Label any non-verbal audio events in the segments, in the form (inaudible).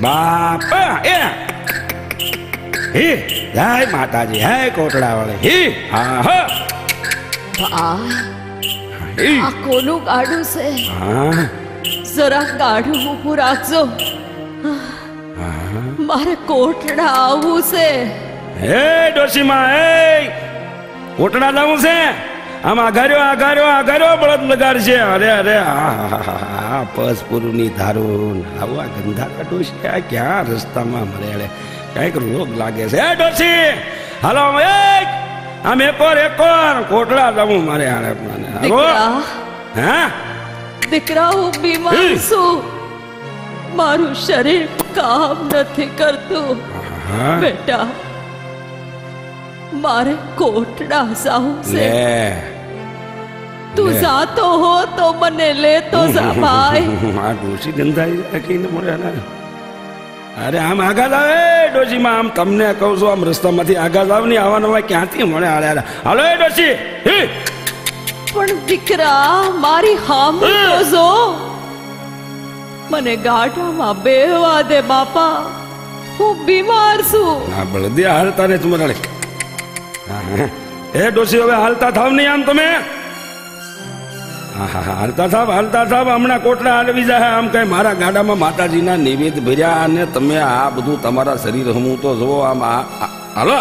બાપા એ. હે જય માતાજી હે કોટડા વાળી હે હા. હા. આ કોનું ગાડું છે? હા. જરા ગાડું ઊભું રાખજો. હા. મારે કોટડા આવવું છે. હે ડોશીમાં હે. કોટડા જવું છે? આમ આઘાર્યો આઘાર્યો આઘાર્યો બળદ લગાડશે અરે અરે હા પસ પૂરની ધારું આવા ગંધારા ડોશી આ ક્યાં રસ્તામાં મરેડે કંઈક રોગ લાગે છે. એ ડોસી હાલો એક આમ એકોર એકોર કોટડા દઉં મારે આને હા? દીકરા હું બીમાર છું. મારું શરીર કામ નથી કરતું. બેટા મારે કોટડા સાહુ છે. તું. જાતો હો તો મને લેતો જા ભાઈ. આ ડોશી ગંધાઈ રાખીને મળે ને અરે આમ આગળ આવે? ડોશીમાં આમ તમને કહું છું આમ રસ્તામાંથી આગળ આવ ને આવા નવા ક્યાંથી મળે હાલે હાલે. એ ડોશી હી. પણ દીકરા મારી હામી. તો જો. મને ગાઢામાં બેહવા દે બાપા. હું બીમાર છું. આ બળદે હાલતા ને તમારે એ ડોશી હવે હાલતા થાવ નહીં આમ તમે? હા, હા, હા, હાલતા સાહેબ હાલતા સાહેબ હમણાં કોટડા હાલવી જાય આમ કઈ મારા ગાડામાં માતાજીના નિવેદ ભર્યા અને તમે આ બધું તમારા શરીર હમું તો જુઓ આમ આ હાલો.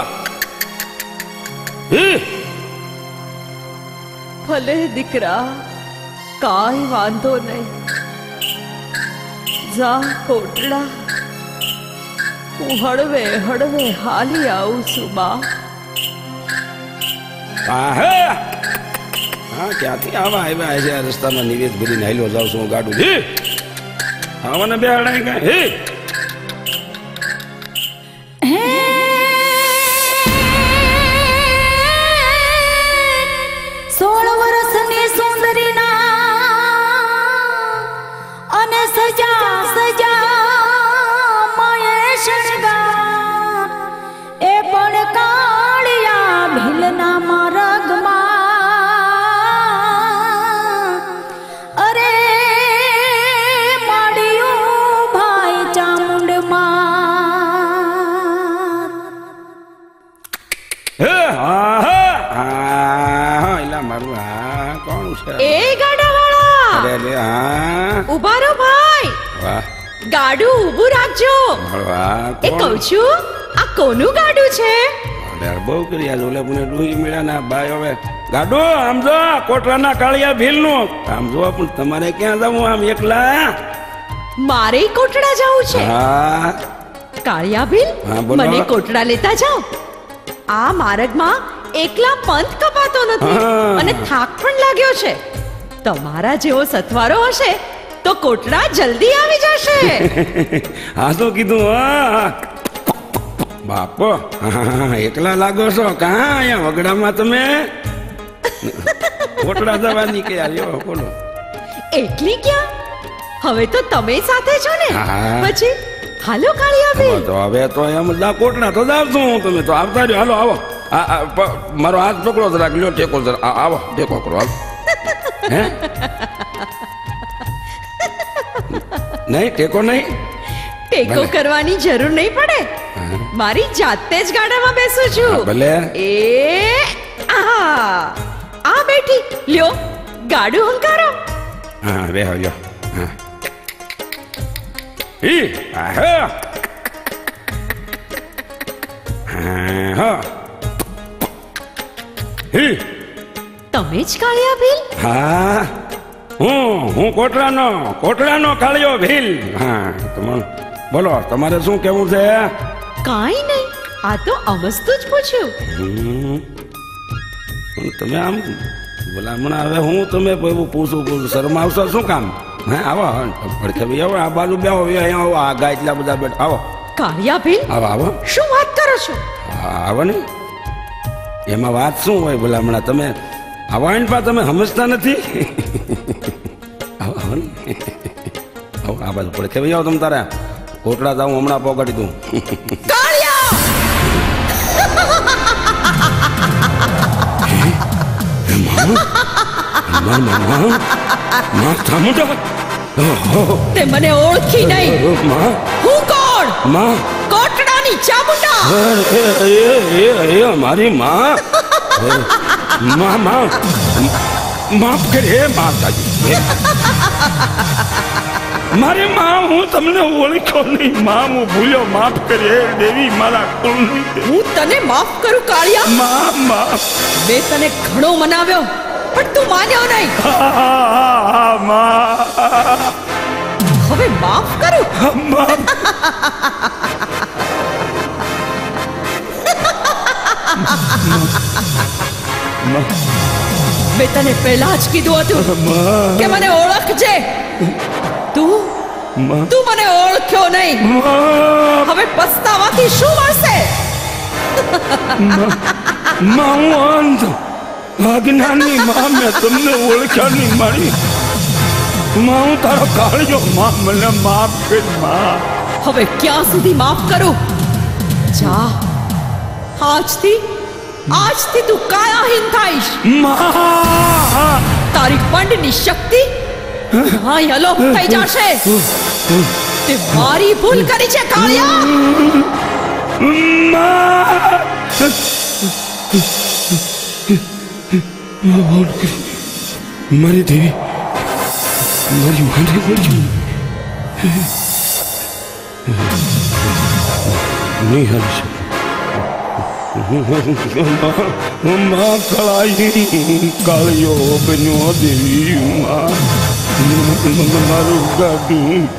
ભલે દીકરા કાંઈ વાંધો નહીં. જા કોટડા. હું હળવે હળવે હાલી આવું છું બા. હા હે ક્યાંથી આવા આવ્યા છે આ રસ્તામાં નિવેદ ભરીને હાલ્યો જાઉં છું હું ગાડું હી? આવાને બે અડાય કઈ? હે? સોળ વર્ષની સુંદરીના અને સજા સજા ગાડું ઊભું રાખજો. એ કહું છું આ કોનું ગાડું છે? અરે બહુ કર્યા ઓલે પુને ડુંગી મળ્યા ના ભાઈ હવે. ગાડો આમ જો કોટલાના કાળિયા ભીલનું આમ જો પણ તમારે ક્યાં જવું આમ એકલા મારે કોટડા જવું છે. હા. કાળિયા ભીલ મને કોટડા લેતા જાઓ. આ માર્ગમાં એકલા પંથ કપાતો નથી અને થાક પણ લાગ્યો છે. તમારા જેવો સથવારો હશે તો કોટડા જલ્દી આવી જશે. (laughs) હા તો કીધું હા. બાપો એકલા લાગો છો કા? અહીંયા વગડામાં તમે? કોટડા જવા નીકળ્યા લ્યો બોલો. એટલી ક્યાં? હવે તો તમે સાથે છો ને. પછી હાલો કાળી આવે તો હવે તો એમ કોટડા તો જાવ છું તમે તો. આવતા રહ્યો હાલો આવો. મારો હાથ પકડો જરાક લ્યો ટેકો જરા આવો ટેકો કરો હાલો. હે? નહીં ટેકો નહીં ટેકો ભલે. કરવાની જરૂર નહીં પડે મારી જાતે જ ગાડામાં બેસું છું હા, ભલે. એ આ આ બેઠી લ્યો ગાડું હંકારો હા બે લ્યો હા ઈ આ હે હા હા હી તમે જ કાળિયા ભીલ હા હું હું કોટડાનો કોટડાનો કાળિયો ભીલ. હા તમારું બોલો તમારે શું કેવું છે? કાંઈ નહીં આ તો અમસ્તું જ પૂછ્યું. તમે આમ ભલામણ હવે હું તમે એવું પૂછું પૂછું શરમાવશો શું કામ? હે આવો ભાઈ આવો આ બાજુ બે આવો અહીંયા આવો આ ગા એટલા બધા બેઠા આવો. કાળિયા ભીલ આવો આવો. શું વાત કરો છો? આવો ને. એમાં વાત શું હોય ભલામણા તમે આવા ને પા તમે સમજતા નથી. આ બાજુ પડખે ભાઈ આવો તમે તારે? કોટડા જાઉં હમણાં પોગાડી દઉં. તો મને ઓળખી નહીં. હું કોણ? માં. કોટડાની ચામુંડા. એ મારી માં. માં માં. માફ કરે માતાજી. મારી માં હું તમને ઓળખ્યો નહીં. માં હું ભૂલ્યો. માફ કરે દેવી મારા કુળની હું તને માફ કરું કાળિયા? માં માફ મેં તને ઘણો મનાવ્યો પણ તું માન્યો નહીં. માં હવે માફ કરું? માં મેં તને પહેલા જ કીધું હતું કે મને ઓળખજે. તું માં તું મને ઓળખ્યો નહીં. માં। હવે પસ્તાવાથી શું મળશે? માં હું અંધ. અજ્ઞાની માં મેં તમને ઓળખ્યા નહીં મારી. માં હું તારો કાળિયો માં મને માફ કરમાં. હવે ક્યાં સુધી માફ કરું? જા. આજથી આજથી તું કાયાહીન થાઈશ. માં. તારી પંડની શક્તિ અહીં અલોપ થઈ જશે તે મારી ભૂલ કરી છે કાળિયા મારી દેવી મારી માને બોલજો નહીં હાલી શકે માં કળાઈ કાળિયો બન્યો દેવી માં મારું ગાડું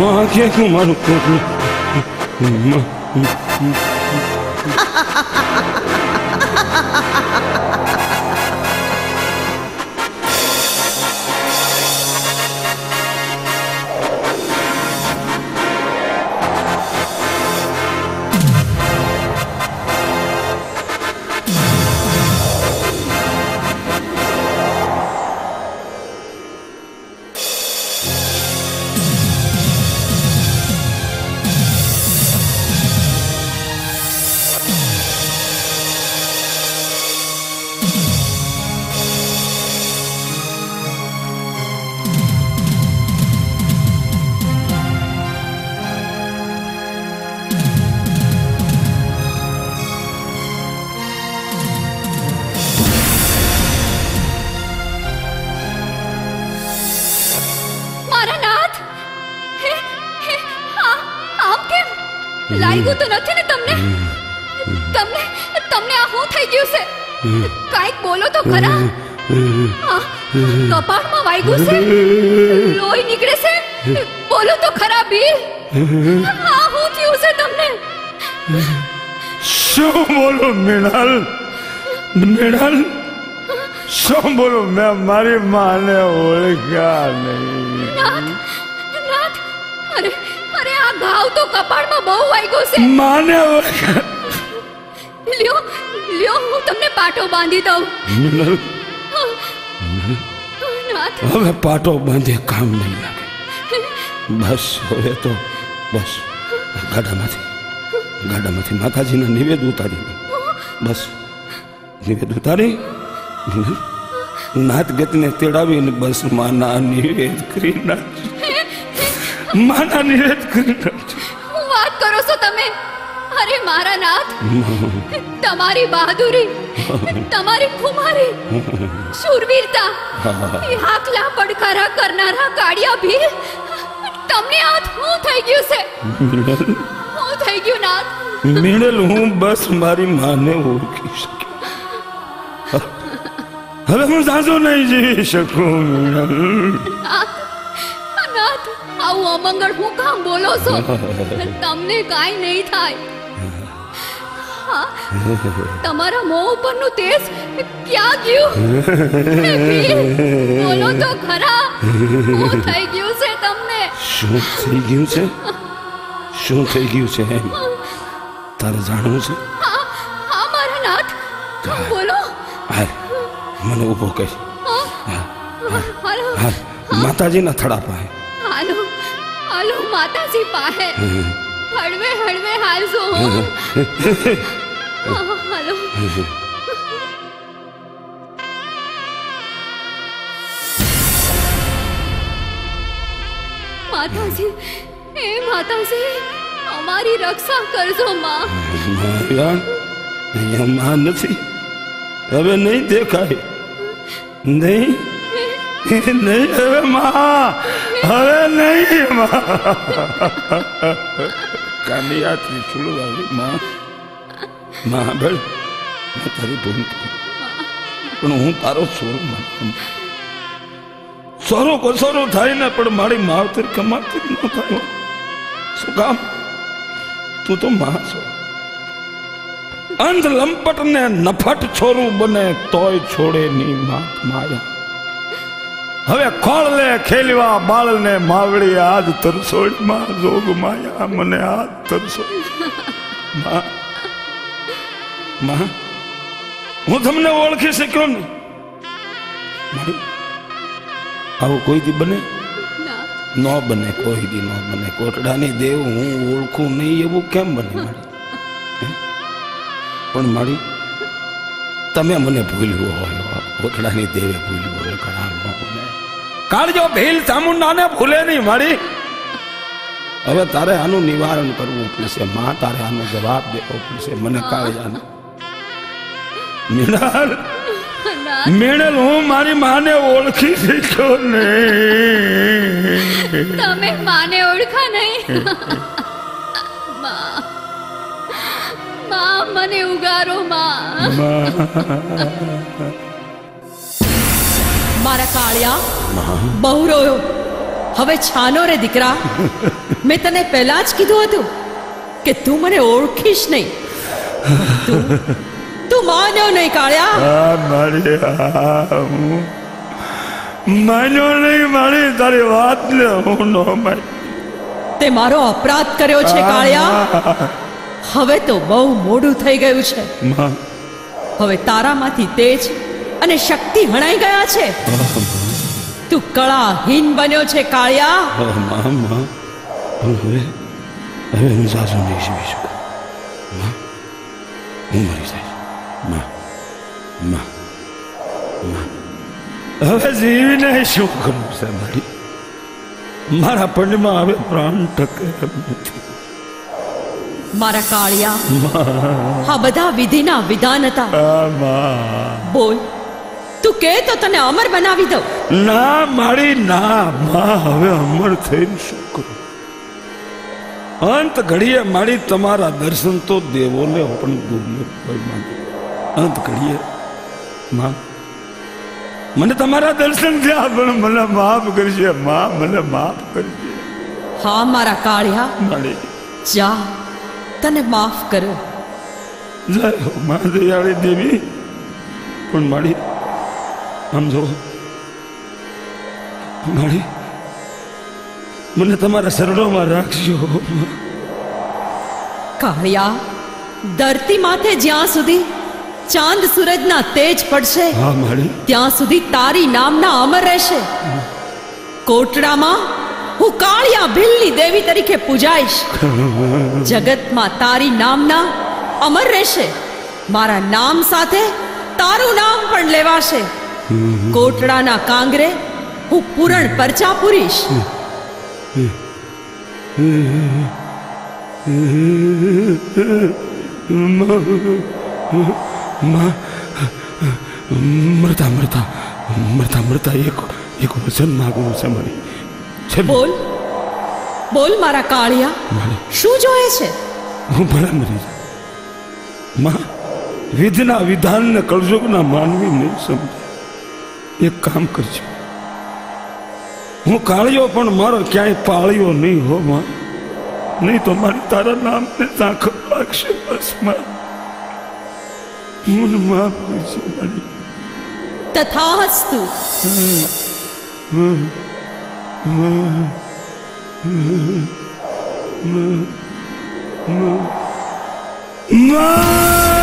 માં કે મારું કોટલું મારા લાગ્યું તો નથી ને તમને? તમને તમને આ શું થઈ ગયું છે? કાંઈક બોલો તો ખરા. આ કપાળમાં વાગ્યું છે? લોહી નીકળે છે? બોલો તો ખરા બીર આ શું થયું છે તમને? શું બોલો મૃણાલ? મૃણાલ? શું બોલો? મેં મારી માને ઓળખ્યા નહીં. નાથ નાથ અરે અરે આ ઘાવ તો કપાળમાં બહુ વાગ્યો છે. માને લ્યો લ્યો હું તમને પાટો બાંધી દઉં. હવે પાટો બાંધે કામ નહીં લાગે. બસ હવે તો બસ. ગાડામાંથી ગાડામાંથી માતાજીના નિવેદ ઉતારી બસ. નિવેદ ઉતારી. નાથ ગતને તેડાવીને બસ માના નિવેદ કરી નાખ. માના નિવેદ કરી હું વાત કરો છો તમે? અરે મારા નાથ તમારી બહાદુરી તમારી ખુમારી શૂરવીરતા હાકલા પડકારા કરનારા કાળિયા ભીલ તમને આ શું થઈ ગયું છે? હું થઈ ગયું નાથ. મિણલ હું બસ મારી માને ઓળખી શકી હવે હું સાચો નહીં જીવી શકું નાથ આવું અમંગળ હું કામ બોલો છો? (laughs) તમને કાંઈ નહીં થાય. તમારા મોં ઉપરનું તેજ ક્યાં ગયું? બોલો તો ખરા. શું થઈ ગયું છે તમને? શું થઈ ગયું છે? શું થઈ ગયું છે? એમ તારે જાણવું છે? હા મારા નાથ. બોલો. હાલ મને ઊભો કરી. હા, હાલો માતાજીના થડા પાસે. दाता सी पाए। हड़वे हड़वे, हाल सो हो। हाँ, माता जी हे माता जी हमारी रक्षा कर दो माँ। माँ नहीं अबे नहीं देखा है। नहीं નહીં હવે થાય ને પણ મારી માવતર કમાતી ન થાય શું કામ તું તો મા છો અંધ લંપટ ને નફટ છોરું બને તોય છોડે ની માયા. હવે ખોળ લે ખેલવા બાળ ને માવડી આજ તરસોડમાં જોગ માયા મને આજ તરસોડમાં. હું તમને ઓળખી શક્યો ને આવું કોઈ દી બને? ન. બને કોઈ દી ન બને. કોટડાની દેવ હું ઓળખું નહીં એવું કેમ બને મારી? પણ મારી તમે મને ભૂલ્યું હોય કોટડાની દેવે ભૂલ્યું હોય ઘણા કાળજો ભીલ ચામુંડાને ભૂલે નહીં મારી. હવે તારે આનું નિવારણ કરવું પડશે. માં તારે આનો જવાબ દેવો પડશે. મને કાળજાને ના મેળેલ હું મારી માને ઓળખી શીખ્યો નહીં. તમે માને ઓળખા નહીં? માં માં મને ઉગારો માં. મારા કાળિયા બહુ રોયો. હવે છાનો રે દીકરા. મેં તને પહેલા જ કીધું હતું કે તું મને ઓળખીશ નહીં. તું- તું માન્યો નહીં કાળિયા. મારી માન્યો નહીં મારી તારી વાત ને હું નો માન. તે મારો અપરાધ કર્યો છે કાળિયા. હવે તો બહુ મોડું થઈ ગયું છે. હવે તારામાંથી તેજ અને શક્તિ હણાઈ ગયા છે. તું કળાહીન બન્યો છે કાળિયા. માં માં. હવે હવે હું સાસુ નહીં જીવી શકું. માં હું મરી જઈશ. માં માં માં. હવે જીવીને શું છે મારી? મારા પંડમાં હવે પ્રાણ ટકે એમ નથી. મારા કાળિયા આ બધા વિધિના વિધાન હતા. બોલ. તું કે તો તને અમર બનાવી દઉં. ના મારી ના માં હવે અમર થઈને શું કરું? અંત ઘડીએ મારી તમારા દર્શન તો દેવોને પણ દુર્લભ હોયમાં અંત ઘડીએ માં મને તમારા દર્શન થયા પણ મને માફ કરશે માં મને માફ કરજે. હા મારા કાળિયા. મળે જા તને માફ કરો. જય માં દયાળી દેવી. પણ મારી આમ જો મને તમારા શરણોમાં રાખજો. કાળિયા ધરતી માથે જ્યાં સુધી ચાંદ સૂરજના તેજ પડશે હા ત્યાં સુધી તારી નામના અમર રહેશે. કોટડામાં હું કાળિયા ભીલની દેવી તરીકે પૂજાઈશ. જગતમાં તારી નામના અમર રહેશે. મારા નામ સાથે તારું નામ પણ લેવાશે. કોટડાના કાંગરે હું પૂરણ પરચા પૂરીશ. માં મરતા મરતા મરતા મરતા એક એક વચન માગવું છે મારી. છે બોલ બોલ મારા કાળિયા શું જોયે છે? હું ભલે મરી માં વિધના વિધાનને કળજુગના માનવી નહીં સમજે. એક કામ કરજો હું કાળ્યો પણ મારો ક્યાંય પાળ્યો નહીં હો માં નહીં તો મારી તારા નામને સાખર લાગશે બસમાં મને માફ કરજો મારી તથાસ્તુ ઊંચા